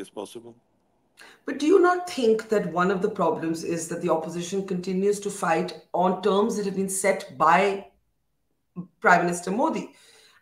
as possible. But do you not think that one of the problems is that the opposition continues to fight on terms that have been set by Prime Minister Modi?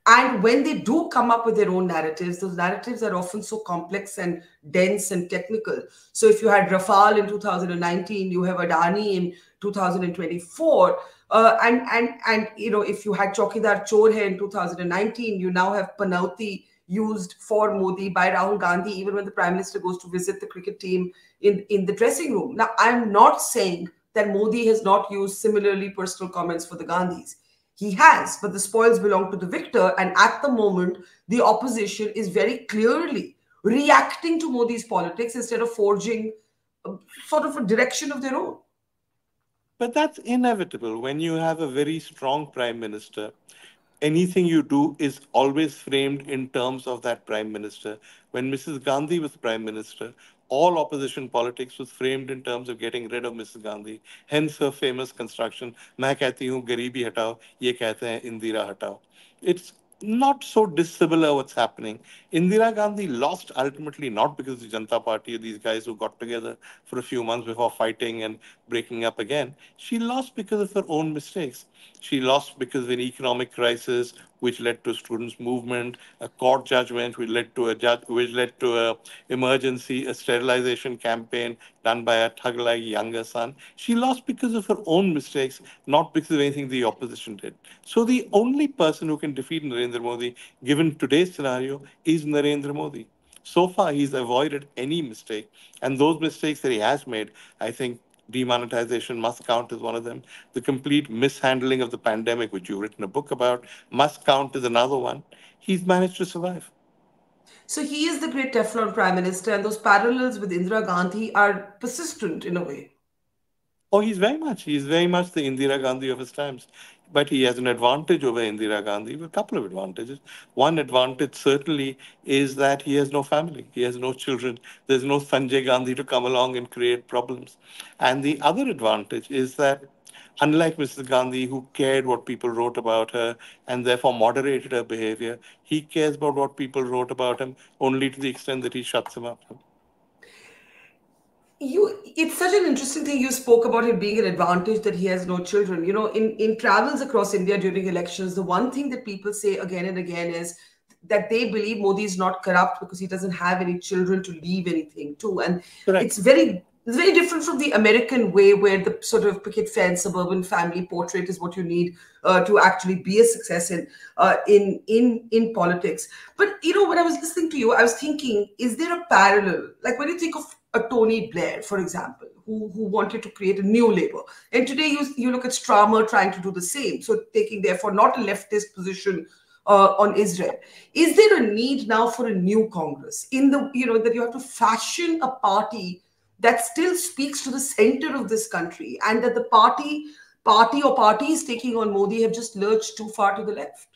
And when they do come up with their own narratives, those narratives are often so complex and dense and technical. So if you had Rafale in 2019, you have Adani in 2024. Uh, and and and you know, if you had Chaukidar Chor in 2019, you now have Panauti used for Modi by Rahul Gandhi, even when the Prime Minister goes to visit the cricket team in, in the dressing room. Now, I'm not saying that Modi has not used similarly personal comments for the Gandhis. He has, but the spoils belong to the victor. And at the moment, the opposition is very clearly reacting to Modi's politics instead of forging a, sort of a direction of their own. But that's inevitable when you have a very strong prime minister Anything you do is always framed in terms of that prime minister. When Mrs. Gandhi was prime minister, all opposition politics was framed in terms of getting rid of Mrs. Gandhi. Hence her famous construction, मैं कहती हूँ गरीबी हटाओ, ये कहते हैं इंदिरा हटाओ. It's not so dissimilar what's happening. Indira Gandhi lost ultimately not because of the Janata Party these guys who got together for a few months before fighting and breaking up again. She lost because of her own mistakes. She lost because of an economic crisis, which led to students' movement, a court judgment, which led to a judge, which led to a emergency, a sterilization campaign done by a thug-like younger son. She lost because of her own mistakes, not because of anything the opposition did. So the only person who can defeat Narendra Modi, given today's scenario, is Narendra Modi. So far, he's avoided any mistake. And those mistakes that he has made, I think, demonetization must count as one of them. The complete mishandling of the pandemic, which you've written a book about, must count as another one. He's managed to survive. So he is the great Teflon prime minister, and those parallels with Indira Gandhi are persistent in a way. Oh, he's very much. He's very much the Indira Gandhi of his times but he has an advantage over Indira Gandhi, a couple of advantages. One advantage certainly is that he has no family, he has no children. There's no Sanjay Gandhi to come along and create problems. And the other advantage is that unlike Mrs. Gandhi, who cared what people wrote about her and therefore moderated her behavior, he cares about what people wrote about him only to the extent that he shuts him up you it's such an interesting thing you spoke about it being an advantage that he has no children you know in in travels across india during elections the one thing that people say again and again is that they believe modi is not corrupt because he doesn't have any children to leave anything to and Correct. it's very it's very different from the American way, where the sort of picket fence suburban family portrait is what you need uh, to actually be a success in uh, in in in politics. But you know, when I was listening to you, I was thinking, is there a parallel? Like when you think of a Tony Blair, for example, who, who wanted to create a new labor. And today you, you look at Starmer trying to do the same. So taking therefore not a leftist position uh, on Israel. Is there a need now for a new Congress in the, you know, that you have to fashion a party that still speaks to the center of this country and that the party, party or parties taking on Modi have just lurched too far to the left?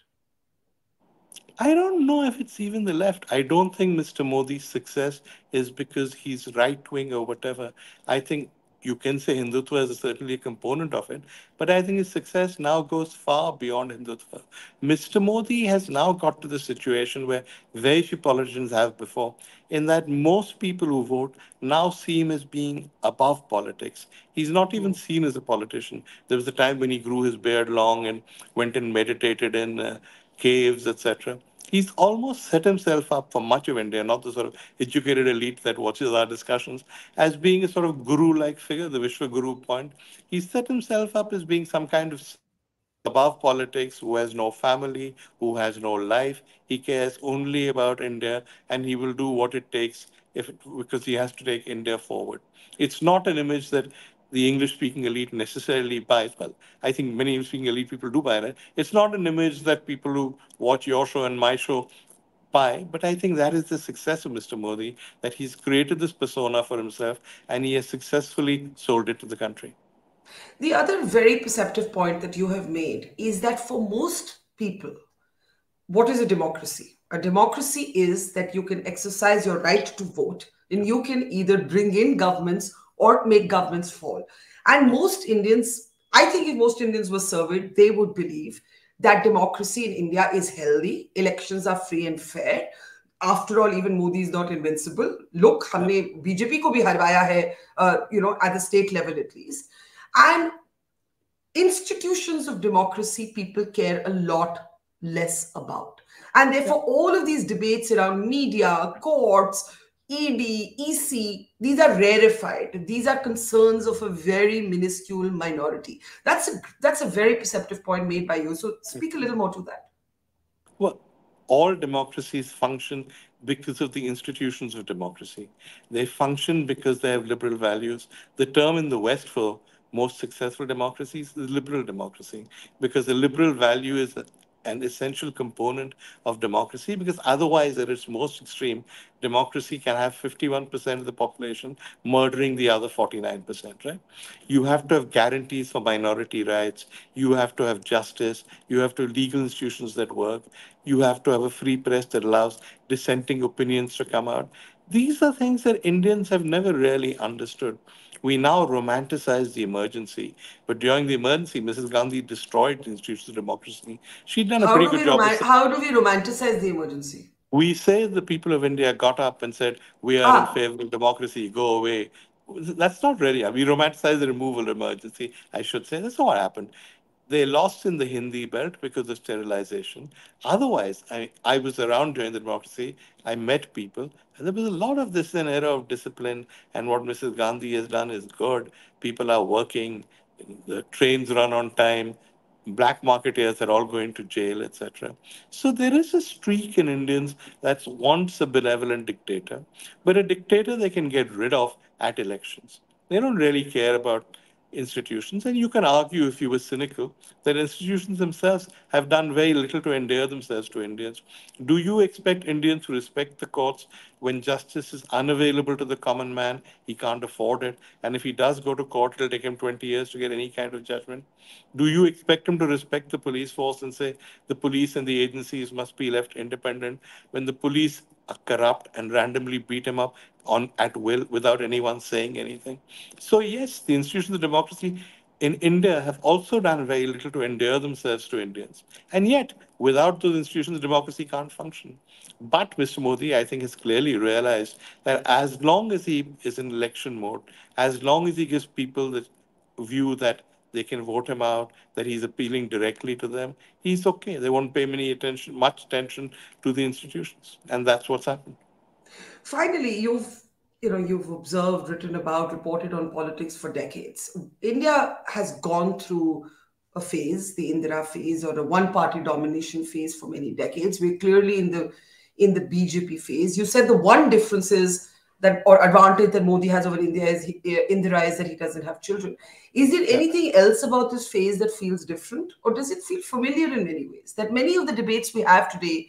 I don't know if it's even the left. I don't think Mr. Modi's success is because he's right wing or whatever. I think you can say Hindutva is certainly a component of it, but I think his success now goes far beyond Hindutva. Mr. Modi has now got to the situation where very few politicians have before, in that most people who vote now see him as being above politics. He's not even seen as a politician. There was a time when he grew his beard long and went and meditated in. Uh, caves, etc. He's almost set himself up for much of India, not the sort of educated elite that watches our discussions, as being a sort of guru-like figure, the Vishwa Guru point. He's set himself up as being some kind of above politics, who has no family, who has no life. He cares only about India, and he will do what it takes if because he has to take India forward. It's not an image that the English speaking elite necessarily buys. Well, I think many English speaking elite people do buy it. It's not an image that people who watch your show and my show buy, but I think that is the success of Mr. Modi, that he's created this persona for himself and he has successfully sold it to the country. The other very perceptive point that you have made is that for most people, what is a democracy? A democracy is that you can exercise your right to vote and you can either bring in governments or make governments fall. And most Indians, I think if most Indians were surveyed, they would believe that democracy in India is healthy, elections are free and fair. after all, even Modi is not invincible. Look, हमने BJP को भी हरवाया है, uh, you know, at the state level at least. And institutions of democracy, people care a lot less about. And therefore, all of these debates around media, courts, ED, EC, these are rarefied. These are concerns of a very minuscule minority. That's a, that's a very perceptive point made by you. So speak a little more to that. Well, all democracies function because of the institutions of democracy. They function because they have liberal values. The term in the West for most successful democracies is liberal democracy, because the liberal value is an essential component of democracy because otherwise at its most extreme democracy can have 51% of the population murdering the other 49% right? You have to have guarantees for minority rights. You have to have justice. You have to have legal institutions that work. You have to have a free press that allows dissenting opinions to come out these are things that indians have never really understood we now romanticize the emergency. But during the emergency, Mrs. Gandhi destroyed the institutions of democracy. She'd done a how pretty good job. How do we romanticize the emergency? We say the people of India got up and said, We are ah. in favor of democracy, go away. That's not really, we romanticize the removal of emergency, I should say. That's not what happened they lost in the Hindi belt because of sterilization. Otherwise, I, I was around during the democracy. I met people, and there was a lot of this an era of discipline. And what Mrs. Gandhi has done is good. People are working, the trains run on time, black marketeers are all going to jail, etc. So there is a streak in Indians that wants a benevolent dictator, but a dictator they can get rid of at elections. They don't really care about institutions. And you can argue, if you were cynical, that institutions themselves have done very little to endear themselves to Indians. Do you expect Indians to respect the courts when justice is unavailable to the common man? He can't afford it. And if he does go to court, it'll take him 20 years to get any kind of judgment. Do you expect him to respect the police force and say the police and the agencies must be left independent when the police corrupt and randomly beat him up on at will without anyone saying anything. So yes, the institutions of democracy in India have also done very little to endear themselves to Indians. And yet, without those institutions, democracy can't function. But Mr. Modi, I think, has clearly realized that as long as he is in election mode, as long as he gives people the view that they can vote him out, that he's appealing directly to them, he's okay. They won't pay many attention, much attention to the institutions. And that's what's happened. Finally, you've you know you've observed, written about, reported on politics for decades. India has gone through a phase, the Indira phase or a one-party domination phase for many decades. We're clearly in the in the BJP phase. You said the one difference is that or advantage that Modi has over India is he, uh, Indira is that he doesn't have children. Is there anything else about this phase that feels different, or does it feel familiar in many ways? That many of the debates we have today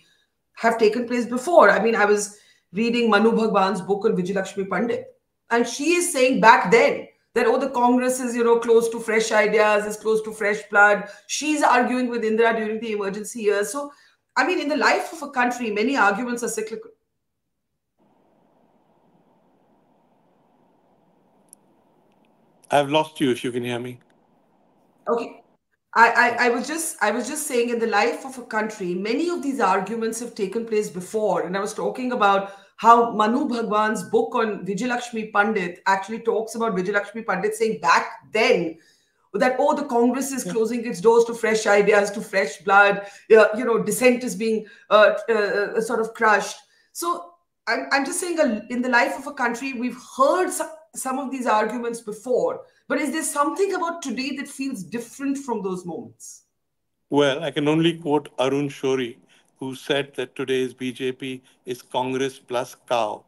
have taken place before. I mean, I was reading Manu Bhagavan's book on Vijayalakshmi Pandit. And she is saying back then that, oh, the Congress is, you know, close to fresh ideas, is close to fresh blood. She's arguing with Indira during the emergency years. So, I mean, in the life of a country, many arguments are cyclical. I've lost you if you can hear me. Okay. I, I, I, was just I was just saying in the life of a country, many of these arguments have taken place before. And I was talking about how Manu Bhagavan's book on Vijayalakshmi Pandit actually talks about Vijayalakshmi Pandit saying back then that oh the Congress is closing its doors to fresh ideas, to fresh blood, uh, you know, dissent is being uh, uh, sort of crushed. So I'm, I'm just saying in the life of a country, we've heard some, some of these arguments before but is there something about today that feels different from those moments? Well, I can only quote Arun Shourie, who said that today's BJP is Congress plus cow.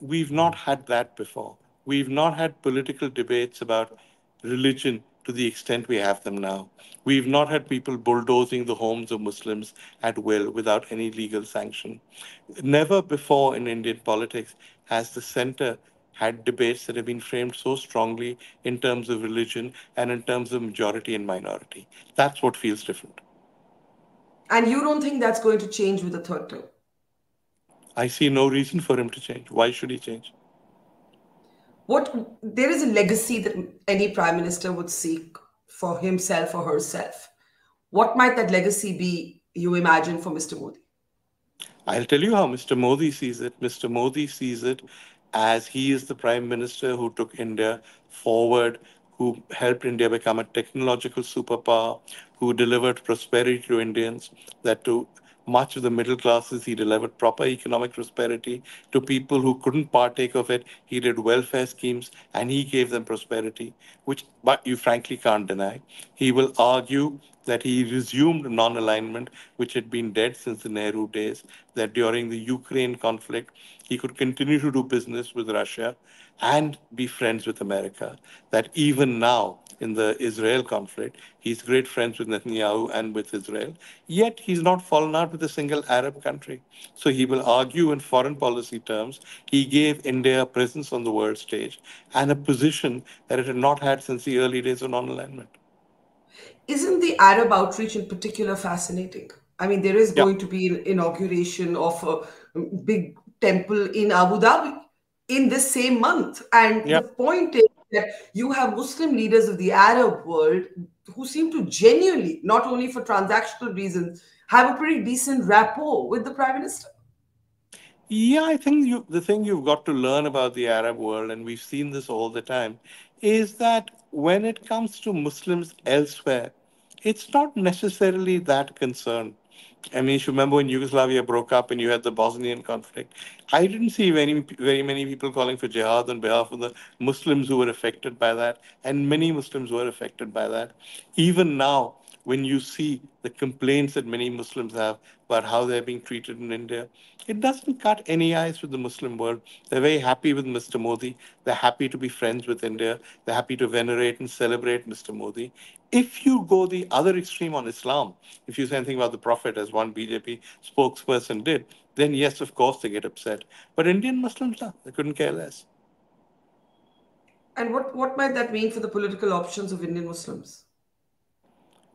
We've not had that before. We've not had political debates about religion to the extent we have them now. We've not had people bulldozing the homes of Muslims at will without any legal sanction. Never before in Indian politics has the center had debates that have been framed so strongly in terms of religion and in terms of majority and minority. That's what feels different. And you don't think that's going to change with the third term? I see no reason for him to change. Why should he change? What there is a legacy that any prime minister would seek for himself or herself. What might that legacy be, you imagine, for Mr. Modi? I'll tell you how Mr. Modi sees it. Mr. Modi sees it as he is the prime minister who took India forward, who helped India become a technological superpower, who delivered prosperity to Indians, that to much of the middle classes, he delivered proper economic prosperity. To people who couldn't partake of it, he did welfare schemes and he gave them prosperity, which but you frankly can't deny. He will argue that he resumed non alignment, which had been dead since the Nehru days, that during the Ukraine conflict, he could continue to do business with Russia and be friends with America. That even now, in the Israel conflict, he's great friends with Netanyahu and with Israel, yet he's not fallen out with a single Arab country. So he will argue in foreign policy terms. He gave India a presence on the world stage and a position that it had not had since the early days of non alignment. Isn't the Arab outreach in particular fascinating? I mean, there is Yeah, going to be an inauguration of a big temple in Abu Dhabi in this same month. And yeah. the point is that you have Muslim leaders of the Arab world who seem to genuinely, not only for transactional reasons, have a pretty decent rapport with the prime minister. Yeah, I think you, the thing you've got to learn about the Arab world, and we've seen this all the time, is that when it comes to Muslims elsewhere, it's not necessarily that concerned. I mean, you remember when Yugoslavia broke up and you had the Bosnian conflict. I didn't see very, very many people calling for jihad on behalf of the Muslims who were affected by that, and many Muslims were affected by that. Even now, when you see the complaints that many Muslims have about how they're being treated in India, it doesn't cut any ice with the Muslim world. They're very happy with Mr. Modi. They're happy to be friends with India. They're happy to venerate and celebrate Mr. Modi. If you go the other extreme on Islam, if you say anything about the Prophet, as one BJP spokesperson did, then yes, of course they get upset. But Indian Muslims, they couldn't care less. And what, what might that mean for the political options of Indian Muslims?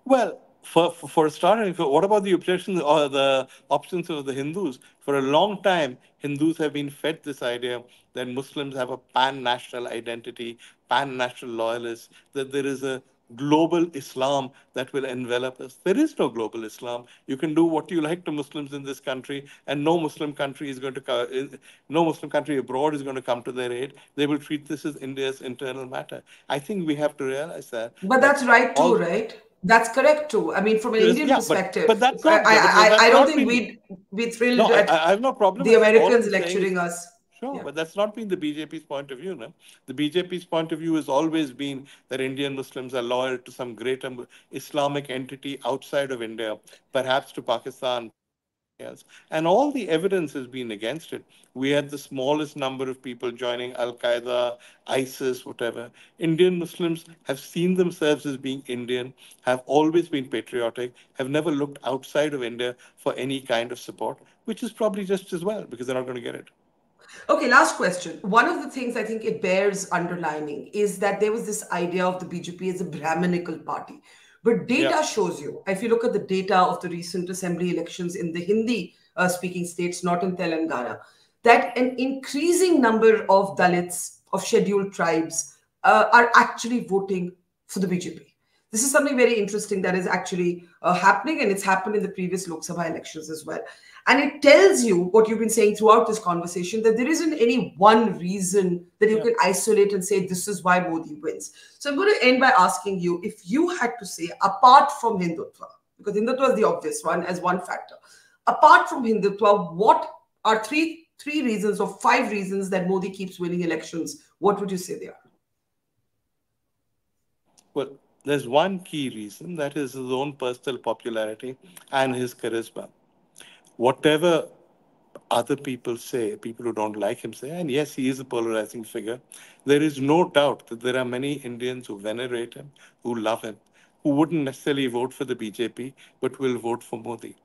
Well, for, for, for a start, what about the objections or the options of the Hindus? For a long time, Hindus have been fed this idea that Muslims have a pan national identity, pan national loyalists, that there is a global Islam that will envelop us. There is no global Islam. You can do what you like to Muslims in this country, and no Muslim country is going to co- no Muslim country abroad is going to come to their aid. They will treat this as India's internal matter. I think we have to realize that But that's right too, right? That's correct too. I mean, from an Indian yeah, but but perspective, that's I, not but, but I, I that's I don't think be no. thrilled I, at I I have no problem the with that. All Americans I'm saying lecturing us. Sure, Yeah. but that's not been the BJP's point of view. No, the BJP's point of view has always been that Indian Muslims are loyal to some greater Islamic entity outside of India, perhaps to Pakistan, perhaps to something else. And all the evidence has been against it. We had the smallest number of people joining Al Qaeda, ISIS, whatever. Indian Muslims have seen themselves as being Indian, have always been patriotic, have never looked outside of India for any kind of support, which is probably just as well because they're not going to get it. Okay, last question. One of the things I think it bears underlining is that there was this idea of the BJP as a Brahminical party. But Yeah. data shows you, if you look at the data of the recent assembly elections in the Hindi uh, speaking states, not in Telangana, that an increasing number of Dalits, of scheduled tribes, uh, are actually voting for the BJP. This is something very interesting that is actually uh, happening, and it's happened in the previous Lok Sabha elections as well. And it tells you what you've been saying throughout this conversation that there isn't any one reason that you Yeah. can isolate and say this is why Modi wins. So I'm going to end by asking you if you had to say, apart from Hindutva, because Hindutva is the obvious one as one factor, apart from Hindutva, what are three three reasons or five reasons that Modi keeps winning elections? What would you say they are? Well, there's one key reason that is his own personal popularity and his charisma. Whatever other people say, people who don't like him say, and yes, he is a polarizing figure, there is no doubt that there are many Indians who venerate him, who love him, who wouldn't necessarily vote for the BJP, but will vote for Modi.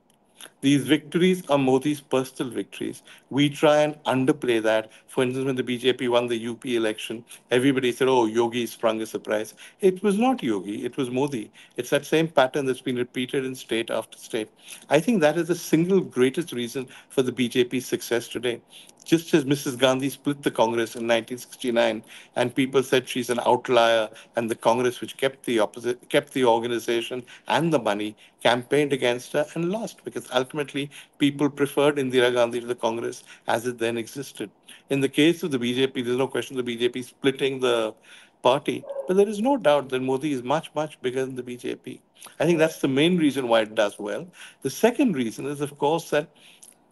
These victories are Modi's personal victories. We try and underplay that. For instance, when the BJP won the UP election, everybody said, oh, Yogi sprung a surprise. It was not Yogi, it was Modi. It's that same pattern that's been repeated in state after state. I think that is the single greatest reason for the BJP's success today. Just as Mrs. Gandhi split the Congress in 1969, and people said she's an outlier, and the Congress, which kept the opposite, kept the organization and the money, campaigned against her and lost because ultimately people preferred Indira Gandhi to the Congress as it then existed. In the case of the BJP, there's no question the BJP splitting the party, but there is no doubt that Modi is much, much bigger than the BJP. I think that's the main reason why it does well. The second reason is, of course, that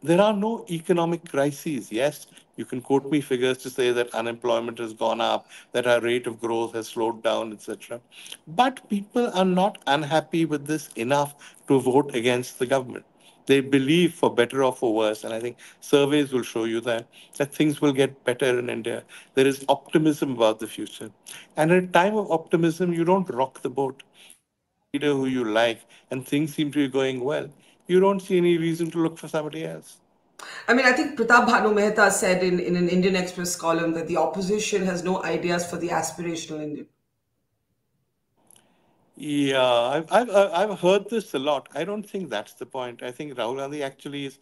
there are no economic crises. Yes, you can quote me figures to say that unemployment has gone up, that our rate of growth has slowed down, etc. But people are not unhappy with this enough to vote against the government. They believe, for better or for worse, and I think surveys will show you that, that things will get better in India. There is optimism about the future. And at a time of optimism, you don't rock the boat. Leader who you like and things seem to be going well, you don't see any reason to look for somebody else. I mean, I think Pratap Bhanu Mehta said in, in an Indian Express column that the opposition has no ideas for the aspirational Indian. Yeah, I've, I've, I've heard this a lot. I don't think that's the point. I think Rahul Gandhi actually is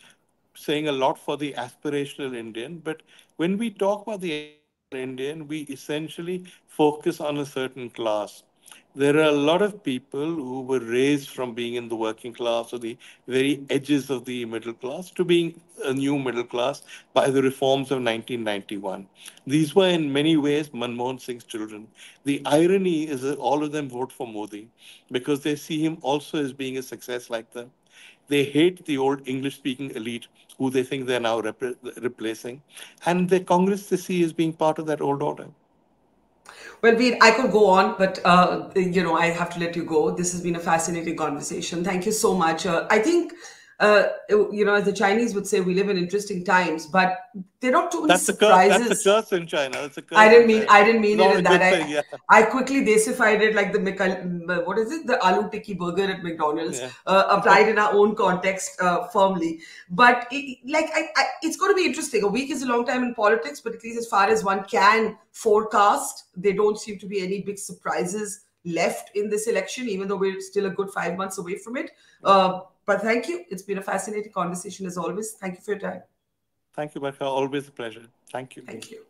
saying a lot for the aspirational Indian. But when we talk about the Indian, we essentially focus on a certain class there are a lot of people who were raised from being in the working class or the very edges of the middle class to being a new middle class by the reforms of 1991. These were in many ways Manmohan Singh's children. The irony is that all of them vote for Modi because they see him also as being a success like them. They hate the old English speaking elite who they think they're now rep- replacing. And the Congress they see as being part of that old order. Well, Vir, I could go on, but uh, you know, I have to let you go. This has been a fascinating conversation. Thank you so much. Uh, I think uh, you know, as the Chinese would say, we live in interesting times, but there are not too many that's surprises. A curse, that's a curse in China. That's a curse I didn't mean I didn't mean it in that. good I, thing, yeah. I quickly deified it like the what is it? The aloo tikki burger at McDonald's, Yeah. uh, applied in our own context uh, firmly. But it, like, I, I, it's going to be interesting. A week is a long time in politics, but at least as far as one can forecast, there don't seem to be any big surprises left in this election, even though we're still a good five months away from it. Uh, but thank you. It's been a fascinating conversation as always. Thank you for your time. Thank you, Barkha. Always a pleasure. Thank you. Thank you.